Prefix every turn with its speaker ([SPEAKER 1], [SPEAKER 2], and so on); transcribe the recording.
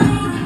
[SPEAKER 1] Bye.